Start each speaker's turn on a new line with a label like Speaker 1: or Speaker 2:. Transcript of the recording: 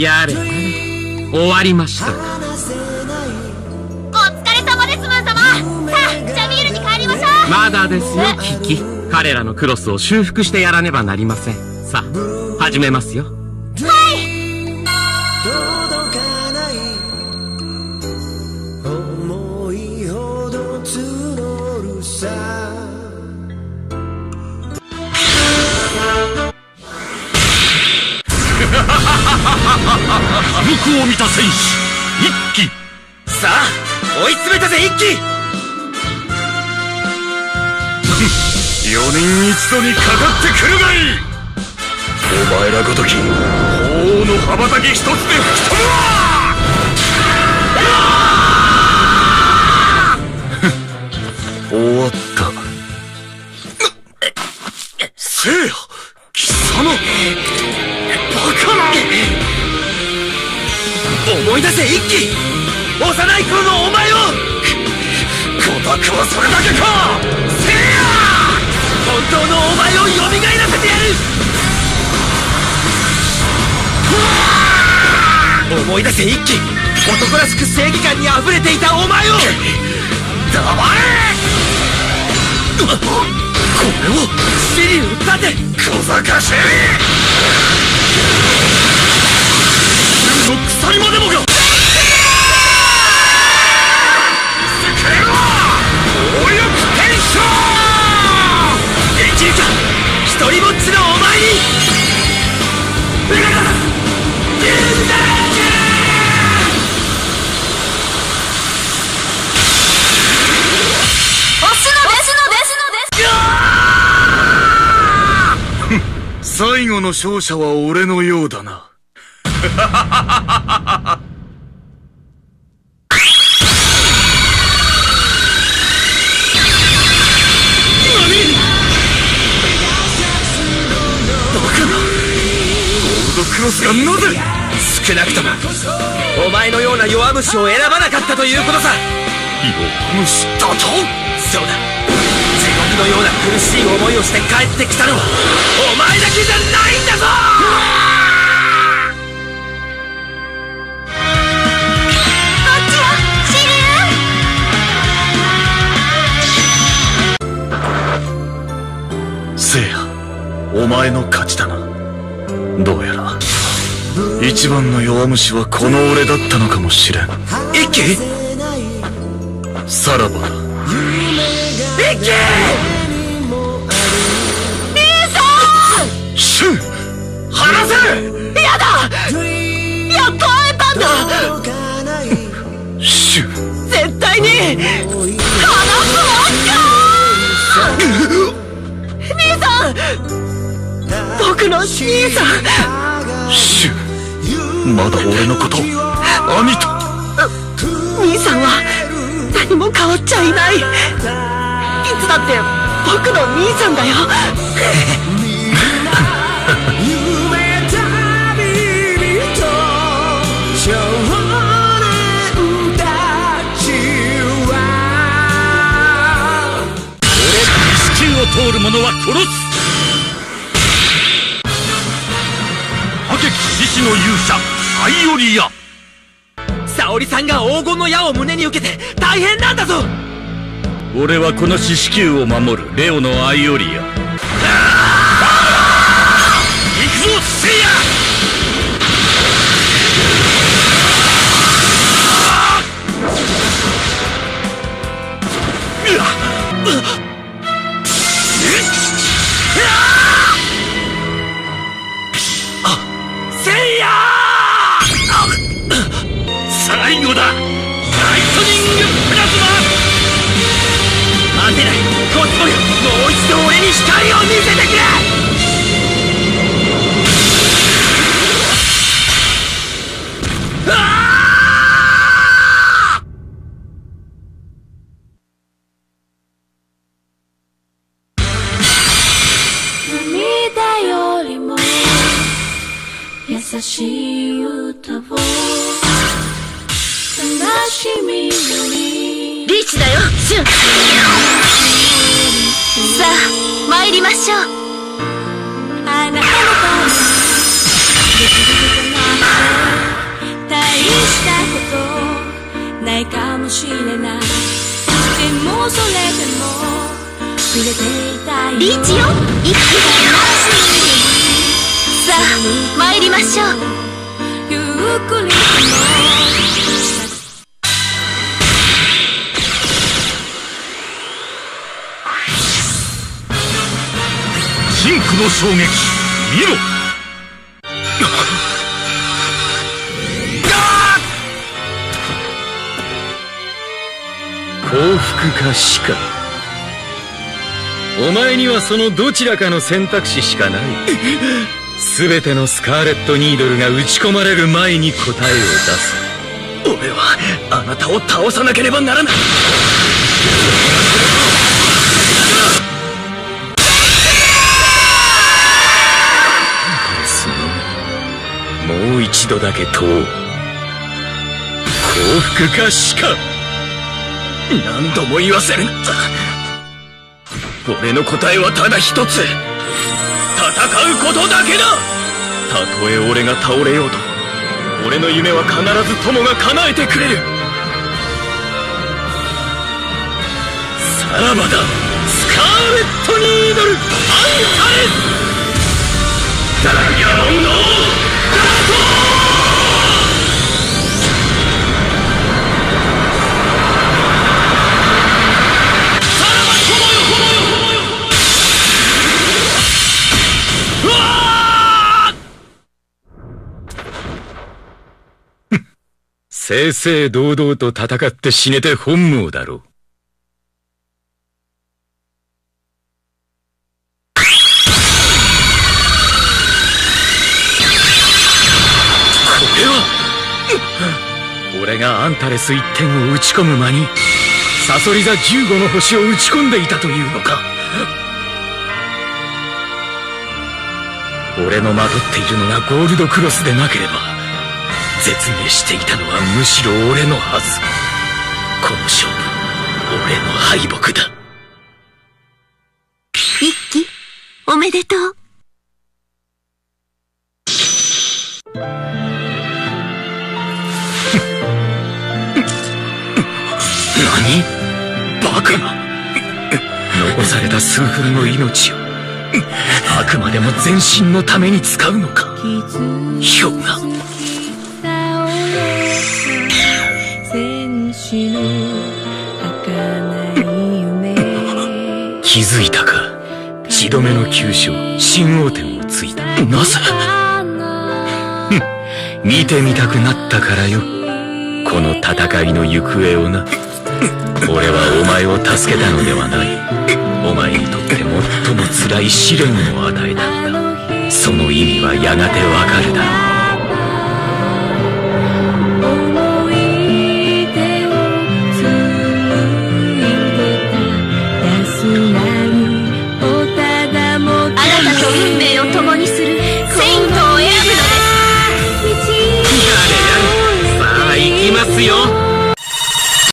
Speaker 1: やれ。終わりました。か
Speaker 2: お疲れ様ですムー様。さあジャミールに帰りましょう。
Speaker 1: まだですよキキ。彼らのクロスを修復してやらねばなりません。さあ始めますよ
Speaker 3: 僕を見た戦士一騎
Speaker 4: さあ追い詰めたぜ一騎
Speaker 3: 4人一度にかかってくるがいい。お前らごとき鳳凰の羽ばたき一つで吹き飛ぶわ。終わった
Speaker 4: 思い出せ一騎幼い頃のお前を
Speaker 3: 五択はそれだけか
Speaker 4: せいや本当のお前を蘇らせてやる。思い出せ一騎男らしく正義感に溢れていたお前を
Speaker 3: 黙れ
Speaker 4: これを死に打ったて
Speaker 3: 小賢しい剣の鎖までもが 最後の勝者は俺のようだなクロスがなぜ
Speaker 4: 少なくとも。お前のような弱虫を選ばなかったということさ。
Speaker 3: 弱虫だと
Speaker 4: そうだ地獄のような苦しい思いをして帰ってきたのはお前だけじゃないんだぞ！
Speaker 3: お前の勝ちだな。どうやら一番の弱虫はこの俺だったのかもしれん。
Speaker 4: 一気
Speaker 3: さらばだ。
Speaker 4: 一気
Speaker 3: シュン！
Speaker 4: 離せ！
Speaker 2: やだ！やっと会えたんだ！
Speaker 3: シュン！
Speaker 2: 絶対に離すわ兄さん僕の兄さん。
Speaker 3: シュン。まだ俺のこと兄と？
Speaker 2: 兄さんは何も変わっちゃいない。いつだって僕の兄さんだよ。
Speaker 3: 通る者は殺すの勇者アイオリア。
Speaker 4: 沙織さんが黄金の矢を胸に受けて大変なんだぞ。
Speaker 3: 俺はこの獅子球を守るレオのアイオリア最後だ。ライトニングプラズマ。
Speaker 4: 待てない。コスモよ。もう一度俺に光を見せてくれ。
Speaker 5: ああ！
Speaker 2: リーチだよシュンさあ参りましょう
Speaker 5: あなたの大したことないかもしれない。でもそれでも触れてい。たい
Speaker 2: リーチよ一気にさあ参りましょう
Speaker 5: ゆっくりとも
Speaker 3: 真紅の衝撃。見ろ。
Speaker 6: 幸福か死か。お前にはそのどちらかの選択肢しかない。全てのスカーレット・ニードルが打ち込まれる前に答えを出す。
Speaker 3: 俺はあなたを倒さなければならない
Speaker 6: 度だけ問う幸福か死か
Speaker 3: 何度も言わせるな。俺の答えはただ一つ。戦うことだけだ。たとえ俺が倒れようと俺の夢は必ず友が叶えてくれる。さらばだ。スカーレット・ニードル・
Speaker 6: 正々堂々と戦って死ねて本望だろう。
Speaker 3: これは。
Speaker 6: 俺がアンタレス一点を打ち込む間にサソリ座15の星を打ち込んでいたというのか。俺のまとっているのがゴールドクロスでなければ。絶命していたのはむしろ俺のはず。この勝負俺の敗北だ。
Speaker 2: 一気おめでとう。
Speaker 6: 何？バカな。残された数分の命をあくまでも全身のために使うのか。氷河 気づいたか？血止めの急所新王点をついた。なぜ？見てみたくなったからよ。この戦いの行方をな。俺はお前を助けたのではない。お前にとって最も辛い試練を与えたんだ。その意味はやがてわかるだろう